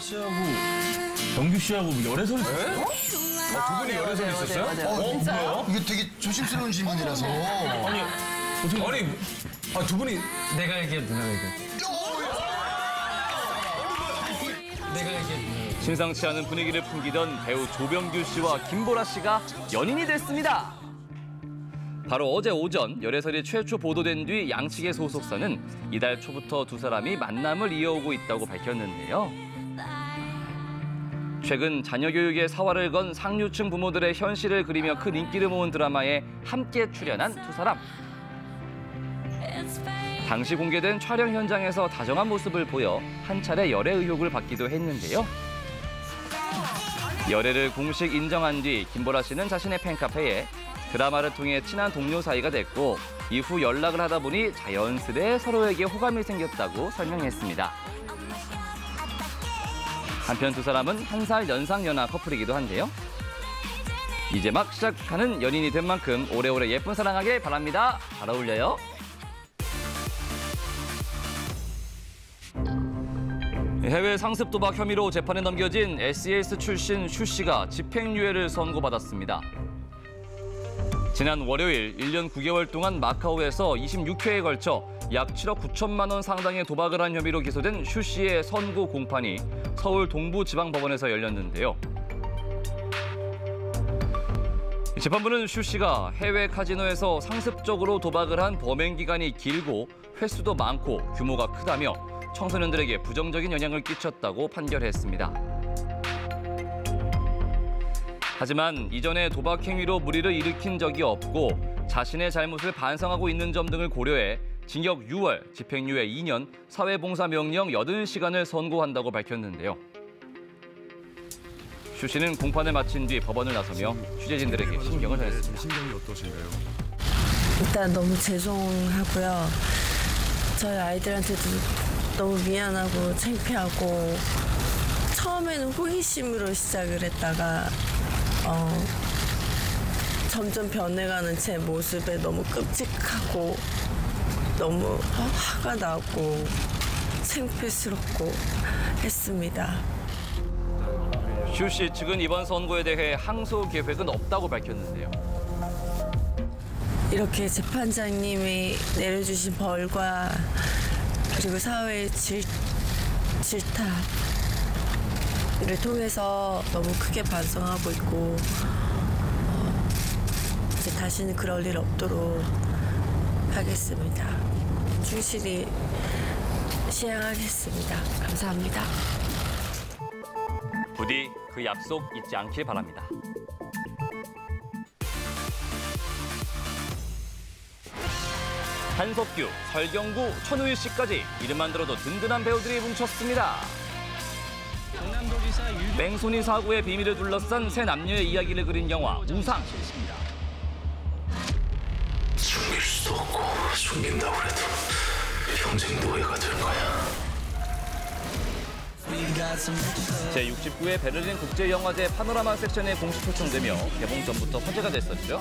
씨하고 정규 씨하고 열애설이 있어요? 두 분이 열애설이 있었어요? 어, 뭐예요? 이게 되게 조심스러운 질문이라서. 아니, 어떻게 아니, 아, 두 분이 내가 얘기해 누나가 얘기해. 내가 얘기해. 심상치 않은 분위기를 풍기던 배우 조병규 씨와 김보라 씨가 연인이 됐습니다. 바로 어제 오전 열애설이 최초 보도된 뒤 양측의 소속사는 이달 초부터 두 사람이 만남을 이어오고 있다고 밝혔는데요. 최근 자녀 교육에 사활을 건 상류층 부모들의 현실을 그리며 큰 인기를 모은 드라마에 함께 출연한 두 사람. 당시 공개된 촬영 현장에서 다정한 모습을 보여 한 차례 열애 의혹을 받기도 했는데요. 열애를 공식 인정한 뒤 김보라 씨는 자신의 팬카페에 드라마를 통해 친한 동료 사이가 됐고 이후 연락을 하다 보니 자연스레 서로에게 호감이 생겼다고 설명했습니다. 한편 두 사람은 한 살 연상 연하 커플이기도 한데요. 이제 막 시작하는 연인이 된 만큼 오래오래 예쁜 사랑하길 바랍니다. 잘 어울려요. 해외 상습 도박 혐의로 재판에 넘겨진 SES 출신 슈 씨가 집행유예를 선고받았습니다. 지난 월요일 1년 9개월 동안 마카오에서 26회에 걸쳐 약 7억 9천만 원 상당의 도박을 한 혐의로 기소된 슈 씨의 선고 공판이 서울 동부지방법원에서 열렸는데요. 재판부는 슈 씨가 해외 카지노에서 상습적으로 도박을 한 범행 기간이 길고 횟수도 많고 규모가 크다며 청소년들에게 부정적인 영향을 끼쳤다고 판결했습니다. 하지만 이전에 도박 행위로 무리를 일으킨 적이 없고 자신의 잘못을 반성하고 있는 점 등을 고려해 징역 6월, 집행유예 2년, 사회봉사 명령 80시간을 선고한다고 밝혔는데요. 슈 씨는 공판을 마친 뒤 법원을 나서며 취재진들에게 신경을 전했습니다. 일단 너무 죄송하고요. 저희 아이들한테도 너무 미안하고 창피하고 처음에는 호기심으로 시작을 했다가 어, 점점 변해가는 제 모습에 너무 끔찍하고 너무 화가 나고 창피스럽고 했습니다. 슈 씨 측은 이번 선고에 대해 항소 계획은 없다고 밝혔는데요. 이렇게 재판장님이 내려주신 벌과 그리고 사회의 질, 질타 를 통해서 너무 크게 반성하고 있고 어, 이제 다시는 그럴 일 없도록 하겠습니다. 충실히 시행하겠습니다. 감사합니다. 부디 그 약속 잊지 않길 바랍니다. 한석규, 설경구, 천우일 씨까지 이름만 들어도 든든한 배우들이 뭉쳤습니다. 뺑소니 사고의 비밀을 둘러싼 세 남녀의 이야기를 그린 영화 우상. 숨길 수도 없고 숨긴다고 해도 평생 노예가 될 거야. 제69회 베를린 국제영화제 파노라마 섹션에 공식 초청되며 개봉 전부터 화제가 됐었죠.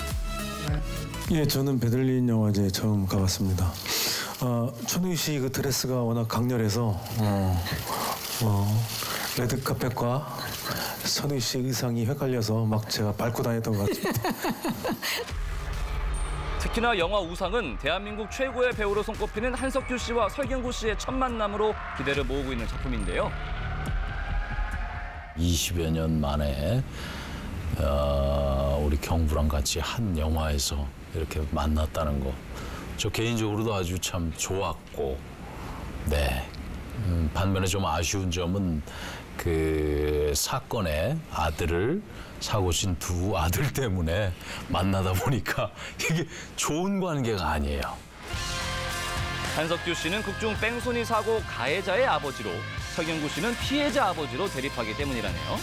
예, 저는 베들린 영화제 처음 가봤습니다. 어, 천우희 씨그 드레스가 워낙 강렬해서 어, 어, 레드 카펫과 천우희 씨 의상이 헷갈려서 막 제가 밟고 다녔던 것 같습니다. 특히나 영화 우상은 대한민국 최고의 배우로 손꼽히는 한석규 씨와 설경구 씨의 첫 만남으로 기대를 모으고 있는 작품인데요. 20여 년 만에 어, 우리 경부랑 같이 한 영화에서 이렇게 만났다는 거. 저 개인적으로도 아주 참 좋았고, 네. 음, 반면에 좀 아쉬운 점은 그 사건의 아들을 사고 친 두 아들 때문에 만나다 보니까 이게 좋은 관계가 아니에요. 한석규 씨는 극중 뺑소니 사고 가해자의 아버지로 설경구 씨는 피해자 아버지로 대립하기 때문이라네요.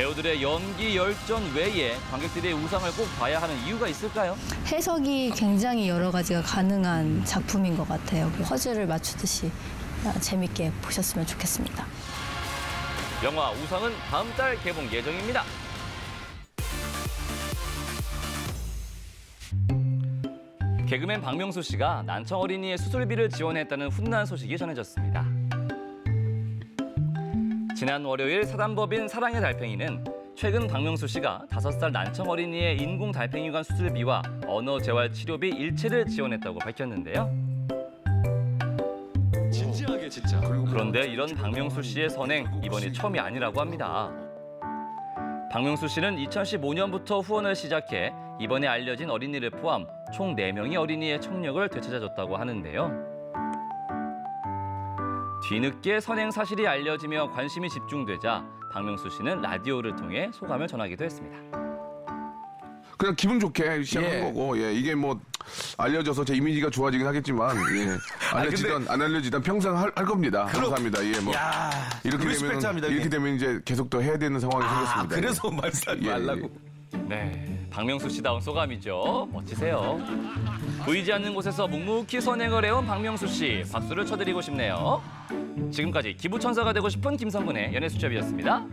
배우들의 연기 열정 외에 관객들의 우상을 꼭 봐야 하는 이유가 있을까요? 해석이 굉장히 여러 가지가 가능한 작품인 것 같아요. 그 퍼즐을 맞추듯이 재밌게 보셨으면 좋겠습니다. 영화 우상은 다음 달 개봉 예정입니다. 개그맨 박명수 씨가 난청 어린이의 수술비를 지원했다는 훈난 소식이 전해졌습니다. 지난 월요일 사단법인 사랑의 달팽이는 최근 박명수 씨가 다섯 살 난청 어린이의 인공 달팽이관 수술비와 언어 재활 치료비 일체를 지원했다고 밝혔는데요. 진지하게 진짜. 그런데 이런 박명수 씨의 선행 이번이 처음이 아니라고 합니다. 박명수 씨는 2015년부터 후원을 시작해 이번에 알려진 어린이를 포함 총 4명의 어린이의 청력을 되찾아줬다고 하는데요. 뒤늦게 선행 사실이 알려지며 관심이 집중되자 박명수 씨는 라디오를 통해 소감을 전하기도 했습니다. 그냥 기분 좋게 시작한 예. 거고, 예, 이게 뭐, 알려져서 제 이미지가 좋아지긴 하겠지만, 예. 알려지든 안 알려지든 평생 할, 할 겁니다. 감사합니다. 예, 뭐. 야, 이렇게 되면, 리스펙트합니다, 이렇게 이게. 되면 이제 계속 또 해야 되는 상황이 아, 생겼습니다. 그래서 말씀 예, 말라고. 네, 박명수 씨다운 소감이죠. 멋지세요. 보이지 않는 곳에서 묵묵히 선행을 해온 박명수 씨 박수를 쳐드리고 싶네요. 지금까지 기부천사가 되고 싶은 김성근의 연애수첩이었습니다.